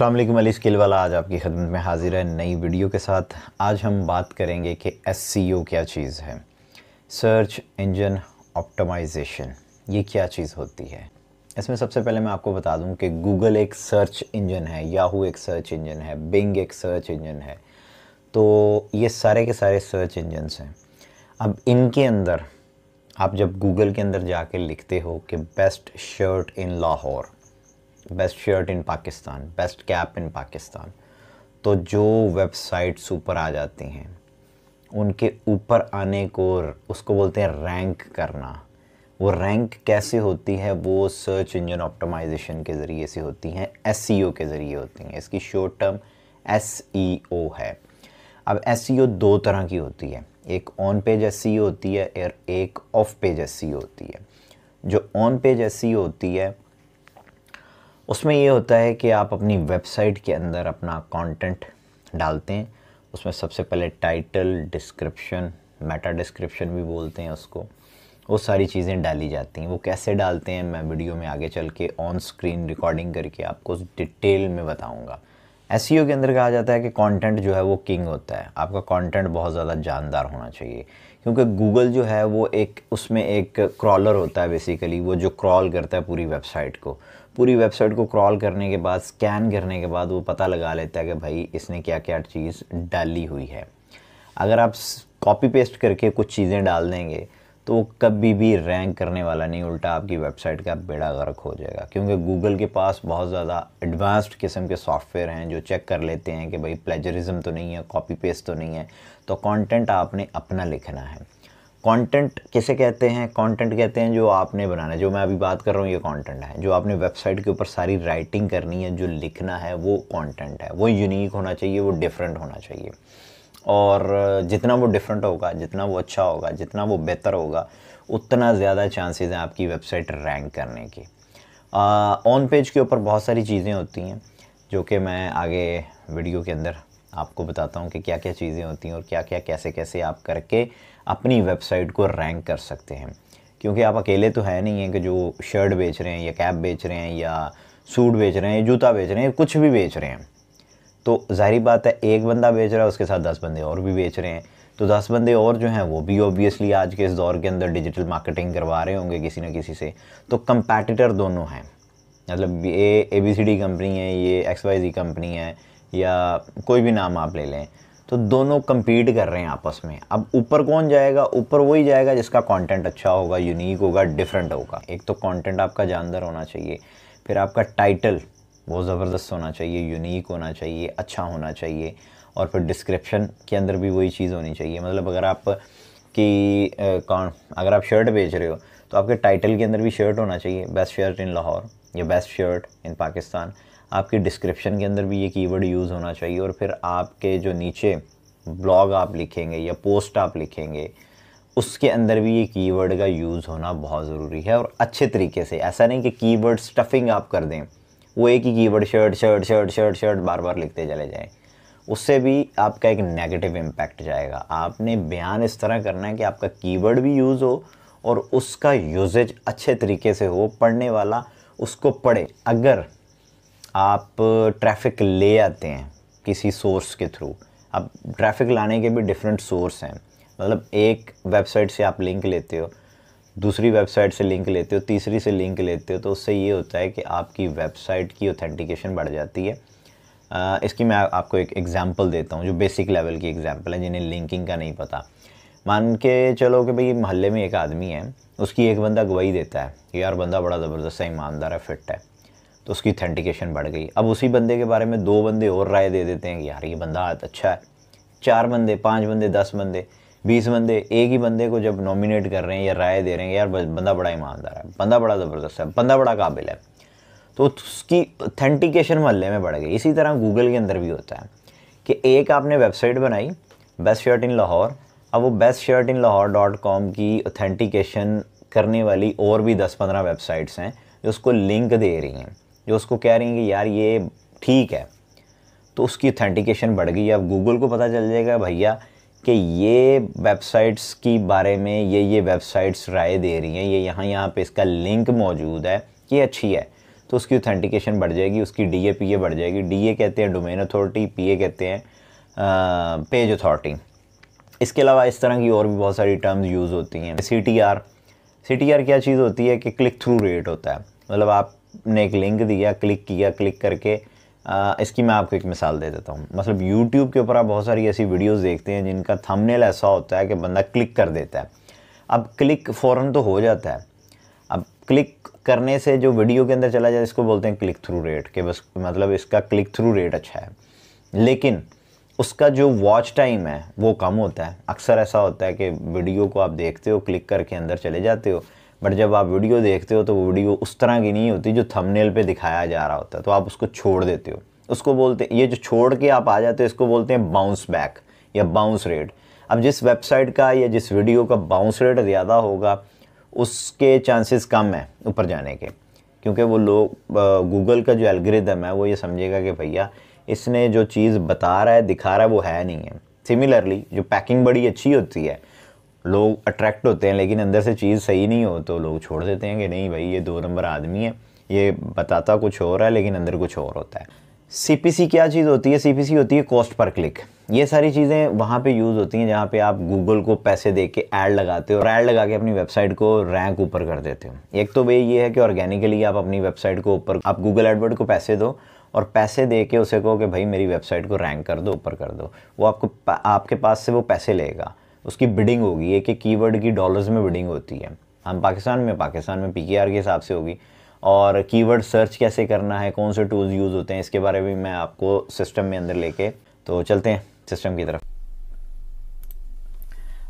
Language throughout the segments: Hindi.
वालेकुम, अली स्किल वाला। आज आपकी खिदमत में हाजिर है नई वीडियो के साथ। आज हम बात करेंगे कि एस क्या चीज़ है। सर्च इंजन ऑप्टमाइजेशन ये क्या चीज़ होती है? इसमें सबसे पहले मैं आपको बता दूँ कि गूगल एक सर्च इंजन है याहू एक सर्च इंजन है बिंग एक सर्च इंजन है। तो ये सारे के सारे सर्च इंजन्स हैं। अब इनके अंदर, आप जब गूगल के अंदर जाके लिखते हो कि best shirt in Lahore best shirt in Pakistan best cap in Pakistan तो जो वेबसाइट्स ऊपर आ जाती हैं, उनके ऊपर आने को उसको बोलते हैं रैंक करना। वो रैंक कैसे होती है? वो सर्च इंजन ऑप्टिमाइजेशन के ज़रिए से होती हैं एस e के ज़रिए होती हैं। इसकी शॉर्ट टर्म एस है। अब एस e दो तरह की होती है। एक ऑन पेज एस होती है और एक ऑफ़ पेज एस होती है। जो ऑन पेज एस होती है उसमें ये होता है कि आप अपनी वेबसाइट के अंदर अपना कंटेंट डालते हैं। उसमें सबसे पहले टाइटल डिस्क्रिप्शन मेटा डिस्क्रिप्शन भी बोलते हैं उसको। वो सारी चीज़ें डाली जाती हैं। वो कैसे डालते हैं मैं वीडियो में आगे चल के ऑन स्क्रीन रिकॉर्डिंग करके आपको डिटेल में बताऊँगा। एस e के अंदर कहा जाता है कि कंटेंट जो है वो किंग होता है। आपका कंटेंट बहुत ज़्यादा जानदार होना चाहिए। क्योंकि गूगल जो है वो एक, उसमें एक क्रॉलर होता है बेसिकली वो जो क्रॉल करता है पूरी वेबसाइट को। पूरी वेबसाइट को क्रॉल करने के बाद स्कैन करने के बाद वो पता लगा लेता है कि भाई इसने क्या क्या चीज़ डाली हुई है। अगर आप कॉपी पेस्ट करके कुछ चीज़ें डाल देंगे तो वो कभी भी रैंक करने वाला नहीं, उल्टा आपकी वेबसाइट का बेड़ा गर्क हो जाएगा। क्योंकि गूगल के पास बहुत ज़्यादा एडवांस्ड किस्म के सॉफ्टवेयर हैं जो चेक कर लेते हैं कि भाई प्लेजरिज्म तो नहीं है कॉपी पेस्ट तो नहीं है। तो कंटेंट आपने अपना लिखना है। कंटेंट किसे कहते हैं? कंटेंट कहते हैं जो आपने बनाना है। जो मैं अभी बात कर रहा हूँ, ये कंटेंट है। जो आपने वेबसाइट के ऊपर सारी राइटिंग करनी है, जो लिखना है, वो कंटेंट है। वो यूनिक होना चाहिए, वो डिफरेंट होना चाहिए। और जितना वो डिफरेंट होगा, जितना वो अच्छा होगा, जितना वो बेहतर होगा, उतना ज़्यादा चांसेस हैं आपकी वेबसाइट रैंक करने की। ऑन पेज के ऊपर बहुत सारी चीज़ें होती हैं, जो कि मैं आगे वीडियो के अंदर आपको बताता हूँ कि क्या क्या चीज़ें होती हैं और क्या क्या कैसे कैसे आप करके अपनी वेबसाइट को रैंक कर सकते हैं। क्योंकि आप अकेले तो है नहीं हैं कि जो शर्ट बेच रहे हैं, या कैप बेच रहे हैं, या सूट बेच रहे हैं जूता बेच रहे हैं कुछ भी बेच रहे हैं। तो ज़ाहिर बात है, एक बंदा बेच रहा है, उसके साथ दस बंदे और भी बेच रहे हैं। तो दस बंदे और जो हैं, वो भी ऑब्वियसली आज के इस दौर के अंदर डिजिटल मार्केटिंग करवा रहे होंगे किसी न किसी से। तो कंपैटिटर दोनों हैं। मतलब ये A B C D company है, ये एक्स वाई जी कंपनी है, या कोई भी नाम आप ले लें तो दोनों कम्पीट कर रहे हैं आपस में। अब ऊपर कौन जाएगा? ऊपर वही जाएगा जिसका कंटेंट अच्छा होगा यूनिक होगा डिफरेंट होगा। एक तो कंटेंट आपका जानदार होना चाहिए, फिर आपका टाइटल बहुत ज़बरदस्त होना चाहिए यूनिक होना चाहिए अच्छा होना चाहिए और फिर डिस्क्रिप्शन के अंदर भी वही चीज़ होनी चाहिए। मतलब अगर आप की कौन, अगर आप शर्ट बेच रहे हो तो आपके टाइटल के अंदर भी शर्ट होना चाहिए। बेस्ट शर्ट इन लाहौर या बेस्ट शर्ट इन पाकिस्तान आपके डिस्क्रिप्शन के अंदर भी ये कीवर्ड यूज़ होना चाहिए और फिर आपके जो नीचे ब्लॉग आप लिखेंगे या पोस्ट आप लिखेंगे, उसके अंदर भी ये कीवर्ड का यूज़ होना बहुत ज़रूरी है और अच्छे तरीके से। ऐसा नहीं कि कीवर्ड स्टफिंग आप कर दें। वो एक ही keyword, shirt shirt shirt shirt shirt, बार बार लिखते चले जाएँ। उससे भी आपका एक नेगेटिव इम्पैक्ट जाएगा। आपने बयान इस तरह करना है कि आपका कीवर्ड भी यूज़ हो और उसका यूजेज अच्छे तरीके से हो, पढ़ने वाला उसको पढ़े। अगर आप ट्रैफ़िक ले आते हैं किसी सोर्स के थ्रू अब ट्रैफ़िक लाने के भी डिफरेंट सोर्स हैं। मतलब एक वेबसाइट से आप लिंक लेते हो दूसरी वेबसाइट से लिंक लेते हो तीसरी से लिंक लेते हो तो उससे ये होता है कि आपकी वेबसाइट की ऑथेंटिकेशन बढ़ जाती है। आ, इसकी मैं आपको एक एग्ज़ाम्पल देता हूँ जो बेसिक लेवल की एग्ज़ाम्पल है जिन्हें लिंकिंग का नहीं पता। मान के चलो कि भाई मोहल्ले में एक आदमी है उसकी एक बंदा गवाही देता है कि यार बंदा बड़ा ज़बरदस्त है ईमानदार है फिट है। तो उसकी ऑथेंटिकेशन बढ़ गई। अब उसी बंदे के बारे में दो बंदे और राय दे देते हैं कि यार ये बंदा अच्छा है। चार बंदे पाँच बंदे दस बंदे बीस बंदे, एक ही बंदे को जब नॉमिनेट कर रहे हैं या राय दे रहे हैं, यार बंदा बड़ा ईमानदार है, बंदा बड़ा ज़बरदस्त है, बंदा बड़ा काबिल है। तो उसकी ऑथेंटिकेशन मोहल्ले में बढ़ गई। इसी तरह गूगल के अंदर भी होता है कि एक आपने वेबसाइट बनाई बेस्ट शर्ट इन लाहौर अब वो best shirt in Lahore dot com की ऑथेंटिकेशन करने वाली और भी दस पंद्रह वेबसाइट्स हैं, जो उसको लिंक दे रही हैं, जो उसको कह रही हैं कि यार ये ठीक है। तो उसकी ऑथेंटिकेशन बढ़ गई। अब गूगल को पता चल जाएगा, भैया कि ये वेबसाइट्स की बारे में ये ये वेबसाइट्स राय दे रही हैं, ये यहाँ यहाँ पे इसका लिंक मौजूद है, ये अच्छी है। तो उसकी ऑथेंटिकेशन बढ़ जाएगी, उसकी डी ए पी ए बढ़ जाएगी। डी ए कहते हैं डोमेन अथॉरिटी पी ए कहते हैं पेज अथॉरिटी इसके अलावा इस तरह की और भी बहुत सारी टर्म्स यूज़ होती हैं। C T R C T R क्या चीज़ होती है कि क्लिक थ्रू रेट होता है। मतलब आपने एक लिंक दिया क्लिक किया क्लिक करके आ, इसकी मैं आपको एक मिसाल दे देता हूँ। मतलब यूट्यूब के ऊपर आप बहुत सारी ऐसी वीडियोस देखते हैं जिनका थंबनेल ऐसा होता है कि बंदा क्लिक कर देता है। अब क्लिक फ़ौरन तो हो जाता है। अब क्लिक करने से जो वीडियो के अंदर चला जाए इसको बोलते हैं क्लिक थ्रू रेट के बस मतलब इसका क्लिक थ्रू रेट अच्छा है। लेकिन उसका जो वॉच टाइम है वो कम होता है। अक्सर ऐसा होता है कि वीडियो को आप देखते हो क्लिक करके अंदर चले जाते हो। बट जब आप वीडियो देखते हो तो वो वीडियो उस तरह की नहीं होती जो थंबनेल पे दिखाया जा रहा होता है। तो आप उसको छोड़ देते हो। उसको बोलते, ये जो छोड़ के आप आ जाते हो, इसको बोलते हैं बाउंस बैक या बाउंस रेट अब जिस वेबसाइट का या जिस वीडियो का बाउंस रेट ज़्यादा होगा, उसके चांसेस कम है ऊपर जाने के। क्योंकि वो लोग गूगल का जो एल्गोरिदम है, वो ये समझेगा कि भैया, इसने जो चीज़ बता रहा है, दिखा रहा है, वो है नहीं है। सिमिलरली जो पैकिंग बड़ी अच्छी होती है लोग अट्रैक्ट होते हैं, लेकिन अंदर से चीज़ सही नहीं हो तो लोग छोड़ देते हैं कि नहीं भाई, ये दो नंबर आदमी है, ये बताता कुछ और है, लेकिन अंदर कुछ और होता है। सीपीसी क्या चीज़ होती है? सीपीसी होती है कॉस्ट पर क्लिक ये सारी चीज़ें वहाँ पे यूज़ होती हैं, जहाँ पे आप गूगल को पैसे दे के ऐड लगाते हो और ऐड लगा के अपनी वेबसाइट को रैंक ऊपर कर देते हो। एक तो वे ये है कि ऑर्गेनिकली आप अपनी वेबसाइट को ऊपर, आप गूगल एडवर्ड को पैसे दो और पैसे दे के उसे कहो कि भाई मेरी वेबसाइट को रैंक कर दो, ऊपर कर दो। वो आपको, आपके पास से वो पैसे लेगा। उसकी बिडिंग होगी, एक एक कीवर्ड की डॉलर्स में बिडिंग होती है। हम पाकिस्तान में पाकिस्तान में पी के हिसाब से होगी। और कीवर्ड सर्च कैसे करना है, कौन से टूल्स यूज़ होते हैं, इसके बारे में मैं आपको सिस्टम में अंदर लेके तो चलते हैं सिस्टम की तरफ़।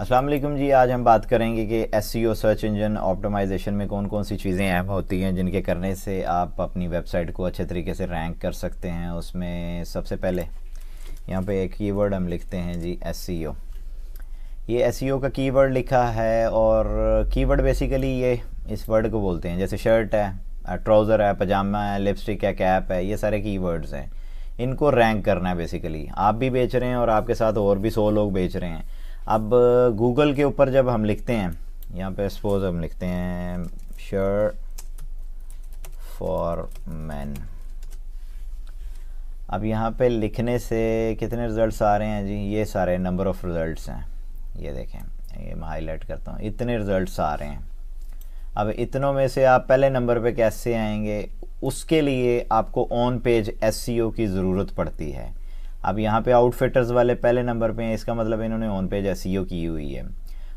अस्सलाम जी, आज हम बात करेंगे कि एस सर्च इंजन ऑप्टिमाइजेशन में कौन कौन सी चीज़ें अहम होती हैं, जिनके करने से आप अपनी वेबसाइट को अच्छे तरीके से रैंक कर सकते हैं। उसमें सबसे पहले यहाँ पे एक कीवर्ड हम लिखते हैं जी एस ये एस का कीवर्ड लिखा है और कीवर्ड बेसिकली ये इस वर्ड को बोलते हैं। जैसे शर्ट है ट्राउज़र है पजामा है लिपस्टिक है कैप है, ये सारे कीवर्ड्स हैं। इनको रैंक करना है बेसिकली आप भी बेच रहे हैं और आपके साथ और भी सौ लोग बेच रहे हैं। अब गूगल के ऊपर जब हम लिखते हैं, यहाँ पे सपोज़ हम लिखते हैं शर्ट फॉर मैन अब यहाँ पे लिखने से कितने रिज़ल्ट्स आ रहे हैं जी? ये सारे नंबर ऑफ़ रिज़ल्ट्स हैं। ये देखें, ये मैं हाईलाइट करता हूँ। इतने रिज़ल्ट्स आ रहे हैं। अब इतनों में से आप पहले नंबर पे कैसे आएँगे, उसके लिए आपको ऑन पेज एस की ज़रूरत पड़ती है। अब यहाँ पे आउटफिटर्स वाले पहले नंबर पे हैं, इसका मतलब इन्होंने ऑन पेज एस की हुई है।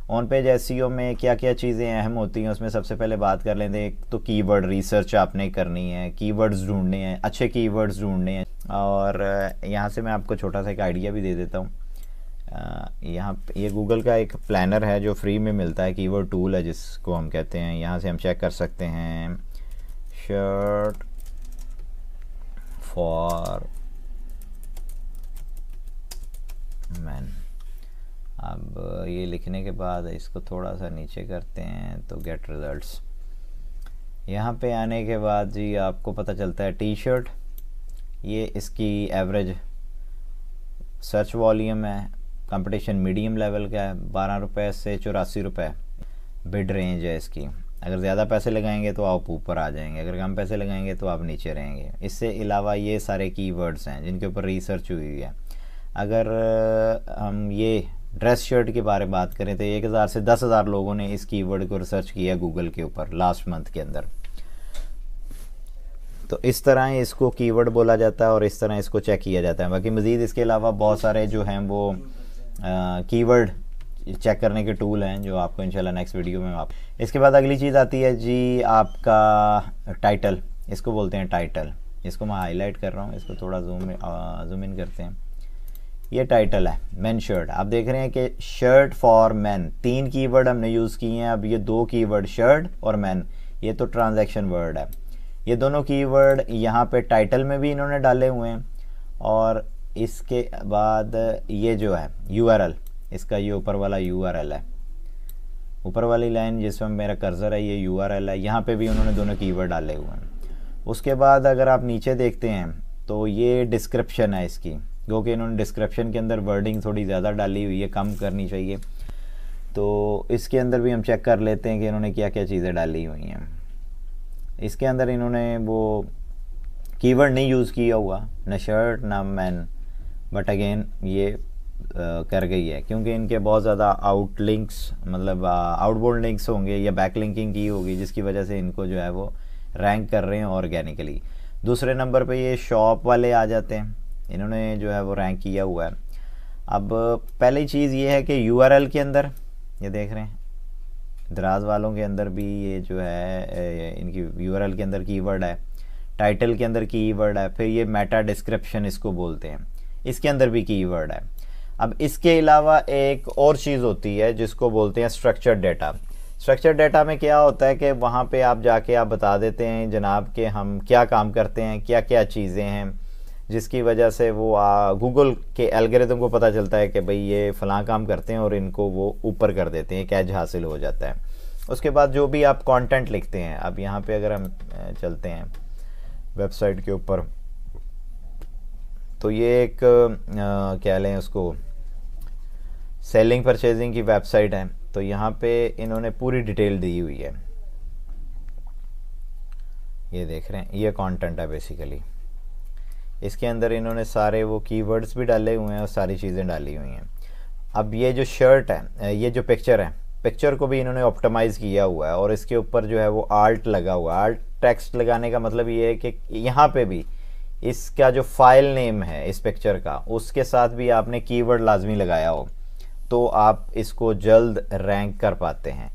ऑन पेज एस में क्या क्या चीज़ें अहम होती हैं, उसमें सबसे पहले बात कर लेते हैं तो कीवर्ड रिसर्च आपने करनी है कीवर्ड्स ढूँढने हैं, अच्छे कीवर्ड्स ढूँढने हैं। और यहाँ से मैं आपको छोटा सा एक आइडिया भी दे देता हूँ। यहाँ ये गूगल का एक प्लानर है जो फ्री में मिलता है कीवर्ड टूल है जिसको हम कहते हैं। यहाँ से हम चेक कर सकते हैं। शर्ट फॉर मैन अब ये लिखने के बाद इसको थोड़ा सा नीचे करते हैं तो गेट रिज़ल्ट्स यहाँ पे आने के बाद जी आपको पता चलता है टी शर्ट ये इसकी एवरेज सर्च वॉल्यूम है। कंपटीशन मीडियम लेवल का है, बारह रुपये से चौरासी रुपये बिड रेंज है इसकी। अगर ज़्यादा पैसे लगाएँगे तो आप ऊपर आ जाएँगे, अगर कम पैसे लगाएँगे तो आप नीचे रहेंगे। इससे अलावा ये सारे कीवर्ड्स हैं जिनके ऊपर रिसर्च हुई है। अगर हम ये ड्रेस शर्ट के बारे में बात करें तो एक हज़ार से दस हज़ार लोगों ने इस कीवर्ड को रिसर्च किया गूगल के ऊपर लास्ट मंथ के अंदर। तो इस तरह इसको कीवर्ड बोला जाता है और इस तरह इसको चेक किया जाता है। बाकी मज़ीद इसके अलावा बहुत सारे जो हैं वो कीवर्ड चेक करने के टूल हैं जो आपको इंशाल्लाह नेक्स्ट वीडियो में आप इसके बाद अगली चीज़ आती है जी आपका टाइटल इसको बोलते हैं टाइटल इसको मैं हाईलाइट कर रहा हूँ, इसको थोड़ा जूम जूम इन करते हैं। ये टाइटल है मैन शर्ट आप देख रहे हैं कि शर्ट फॉर मैन तीन कीवर्ड हमने यूज़ किए हैं, अब ये दो कीवर्ड शर्ट और मैन ये तो ट्रांजैक्शन वर्ड है। ये दोनों कीवर्ड यहाँ पे टाइटल में भी इन्होंने डाले हुए हैं और इसके बाद ये जो है यूआरएल इसका ये ऊपर वाला यूआरएल है। ऊपर वाली लाइन जिसमें मेरा कर्जर है, ये यूआरएल है। यहाँ पे भी उन्होंने दोनों कीवर्ड डाले हुए हैं। उसके बाद अगर आप नीचे देखते हैं तो ये डिस्क्रिप्शन है इसकी क्योंकि इन्होंने डिस्क्रिप्शन के अंदर वर्डिंग थोड़ी ज़्यादा डाली हुई है, कम करनी चाहिए। तो इसके अंदर भी हम चेक कर लेते हैं कि इन्होंने क्या क्या चीज़ें डाली हुई हैं। इसके अंदर इन्होंने वो कीवर्ड नहीं यूज़ किया हुआ, न शर्ट ना मैन बट अगेन ये कर गई है। क्योंकि इनके बहुत ज़्यादा आउट लिंक्स मतलब आउटबोर्ड लिंक्स होंगे या बैक लिंकिंग की होगी, जिसकी वजह से इनको जो है वो रैंक कर रहे हैं ऑर्गेनिकली दूसरे नंबर पे ये शॉप वाले आ जाते हैं। इन्होंने जो है वो रैंक किया हुआ है। अब, पहली चीज़ ये है कि यूआरएल के अंदर, ये देख रहे हैं, दराज वालों के अंदर भी ये जो है इनकी यूआरएल के अंदर कीवर्ड है टाइटल के अंदर कीवर्ड है, फिर ये मेटा डिस्क्रिप्शन इसको बोलते हैं। इसके अंदर भी कीवर्ड है। अब इसके अलावा एक और चीज़ होती है जिसको बोलते हैं स्ट्रक्चर डेटा स्ट्रक्चर डेटा में क्या होता है कि वहाँ पे आप जाके आप बता देते हैं, जनाब, के हम क्या काम करते हैं क्या क्या चीज़ें हैं, जिसकी वजह से वो गूगल के एल्गोरिदम को पता चलता है कि भाई ये फ़लाँ काम करते हैं और इनको वो ऊपर कर देते हैं कैच हासिल हो जाता है। उसके बाद जो भी आप कंटेंट लिखते हैं, अब यहाँ पे अगर हम चलते हैं वेबसाइट के ऊपर तो ये एक क्या लें उसको सेलिंग परचेजिंग की वेबसाइट है तो यहाँ पे इन्होंने पूरी डिटेल दी हुई है। ये देख रहे हैं, ये कंटेंट है बेसिकली इसके अंदर इन्होंने सारे वो कीवर्ड्स भी डाले हुए हैं और सारी चीज़ें डाली हुई हैं। अब ये जो शर्ट है ये जो पिक्चर है पिक्चर को भी इन्होंने ऑप्टिमाइज़ किया हुआ है और इसके ऊपर जो है वो आर्ट लगा हुआ है। आर्ट टेक्स्ट लगाने का मतलब ये है कि यहाँ पे भी इसका जो फ़ाइल नेम है, इस पिक्चर का, उसके साथ भी आपने कीवर्ड लाजमी लगाया हो तो आप इसको जल्द रैंक कर पाते हैं।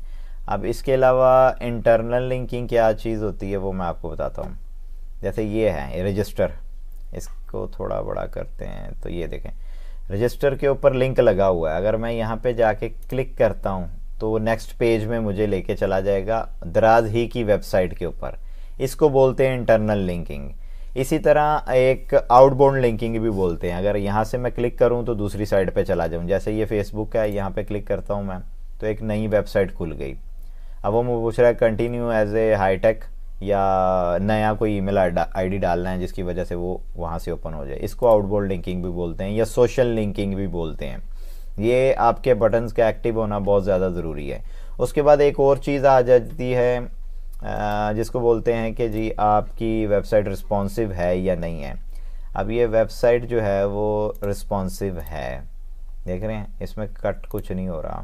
अब इसके अलावा इंटरनल लिंकिंग क्या चीज़ होती है, वो मैं आपको बताता हूँ। जैसे ये है रजिस्टर इसको थोड़ा बड़ा करते हैं तो ये देखें। रजिस्टर के ऊपर लिंक लगा हुआ है। अगर मैं यहाँ पे जाके क्लिक करता हूँ तो नेक्स्ट पेज में मुझे लेके चला जाएगा, दराज ही की वेबसाइट के ऊपर। इसको बोलते हैं इंटरनल लिंकिंग इसी तरह एक आउटबाउंड लिंकिंग भी बोलते हैं। अगर यहाँ से मैं क्लिक करूँ तो दूसरी साइड पे चला जाऊँ। जैसे ये फेसबुक है, यहाँ पे क्लिक करता हूँ मैं तो एक नई वेबसाइट खुल गई। अब वो मुझे पूछ रहा है कंटिन्यू एज ए हाईटेक या नया कोई ईमेल आईडी डालना है जिसकी वजह से वो वहाँ से ओपन हो जाए। इसको आउटबोर्ड लिंकिंग भी बोलते हैं या सोशल लिंकिंग भी बोलते हैं। ये आपके बटन्स का एक्टिव होना बहुत ज़्यादा ज़रूरी है। उसके बाद एक और चीज़ आ जाती है जिसको बोलते हैं कि जी, आपकी वेबसाइट रिस्पॉन्सिव है या नहीं है। अब ये वेबसाइट जो है, वो रिस्पॉन्सिव है। देख रहे हैं, इसमें कट कुछ नहीं हो रहा।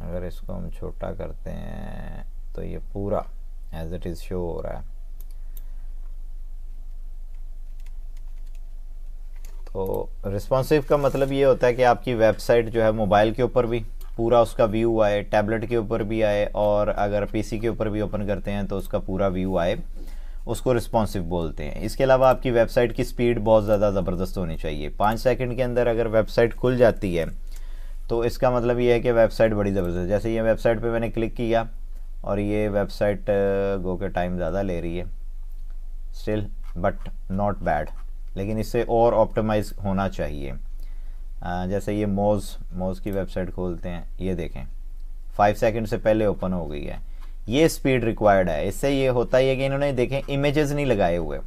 अगर इसको हम छोटा करते हैं तो ये पूरा एज इट इज़ शो हो रहा है। तो रिस्पॉन्सिव का मतलब ये होता है कि आपकी वेबसाइट जो है, मोबाइल के ऊपर भी पूरा उसका व्यू आए टैबलेट के ऊपर भी आए और अगर पीसी के ऊपर भी ओपन करते हैं तो उसका पूरा व्यू आए, उसको रिस्पॉन्सिव बोलते हैं। इसके अलावा आपकी वेबसाइट की स्पीड बहुत ज़्यादा ज़बरदस्त होनी चाहिए। पाँच सेकंड के अंदर अगर वेबसाइट खुल जाती है तो इसका मतलब ये है कि वेबसाइट बड़ी ज़बरदस्त जैसे ये वेबसाइट पे मैंने क्लिक किया और ये वेबसाइट गो के टाइम ज़्यादा ले रही है। स्टिल बट नॉट बैड लेकिन इससे और ऑप्टिमाइज होना चाहिए। जैसे ये मोज़ मोज़ की वेबसाइट खोलते हैं, ये देखें। फाइव सेकंड से पहले ओपन हो गई है। ये स्पीड रिक्वायर्ड है। इससे ये होता ही है कि इन्होंने, देखें इमेजेस नहीं लगाए हुए।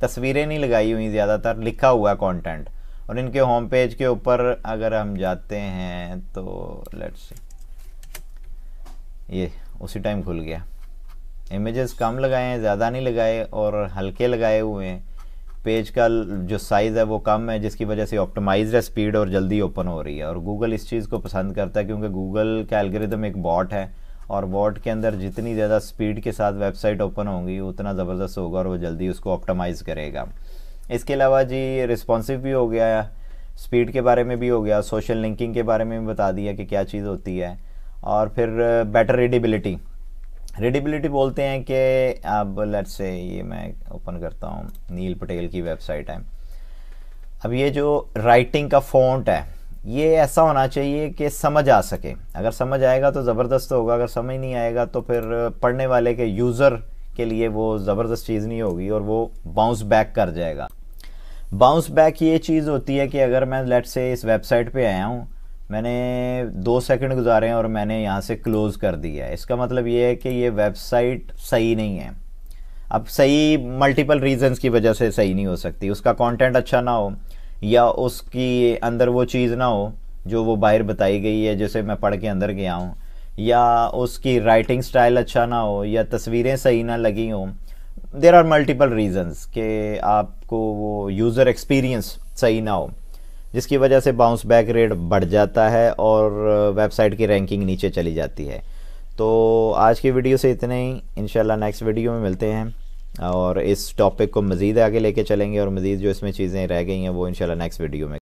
तस्वीरें नहीं लगाई हुई ज़्यादातर, लिखा हुआ है कंटेंट और इनके होम पेज के ऊपर अगर हम जाते हैं तो लेट्स ये उसी टाइम खुल गया। इमेजेस कम लगाए हैं, ज़्यादा नहीं लगाए और हल्के लगाए हुए हैं। पेज का जो साइज़ है वो कम है, जिसकी वजह से ऑप्टिमाइज है स्पीड और जल्दी ओपन हो रही है। और गूगल इस चीज़ को पसंद करता है क्योंकि गूगल का एल्गोरिदम एक बॉट है और बॉट के अंदर जितनी ज़्यादा स्पीड के साथ वेबसाइट ओपन होगी, उतना ज़बरदस्त होगा और वो जल्दी उसको ऑप्टिमाइज़ करेगा। इसके अलावा जी रिस्पॉन्सिव भी हो गया स्पीड के बारे में भी हो गया सोशल लिंकिंग के बारे में भी बता दिया कि क्या चीज़ होती है। और फिर बेटर रीडेबिलिटी रीडेबिलिटी बोलते हैं कि अब लेट्स से ये मैं ओपन करता हूँ नील पटेल की वेबसाइट है। अब ये जो राइटिंग का फ़ॉन्ट है, ये ऐसा होना चाहिए कि समझ आ सके। अगर समझ आएगा तो ज़बरदस्त होगा, अगर समझ नहीं आएगा तो फिर पढ़ने वाले के यूज़र के लिए वो ज़बरदस्त चीज़ नहीं होगी और वो बाउंस बैक कर जाएगा। बाउंस बैक ये चीज़ होती है कि अगर मैं लेट से इस वेबसाइट पे आया हूँ मैंने दो सेकंड गुजारे हैं और मैंने यहाँ से क्लोज़ कर दिया है। इसका मतलब ये है कि ये वेबसाइट सही नहीं है। अब सही मल्टीपल रीजंस की वजह से सही नहीं हो सकती। उसका कंटेंट अच्छा ना हो या उसकी अंदर वो चीज़ ना हो जो वो बाहर बताई गई है, जैसे मैं पढ़ के अंदर गया हूँ, या उसकी राइटिंग स्टाइल अच्छा ना हो या तस्वीरें सही ना लगी हों। देर आर मल्टीपल रीज़न्स कि आपको वो यूज़र एक्सपीरियंस सही ना हो। जिसकी वजह से बाउंस बैक रेट बढ़ जाता है और वेबसाइट की रैंकिंग नीचे चली जाती है। तो आज की वीडियो से इतने ही। इंशाल्लाह नेक्स्ट वीडियो में मिलते हैं और इस टॉपिक को मज़ीद आगे लेके चलेंगे और मज़ीद जो इसमें चीज़ें रह गई हैं वो इंशाल्लाह नेक्स्ट वीडियो में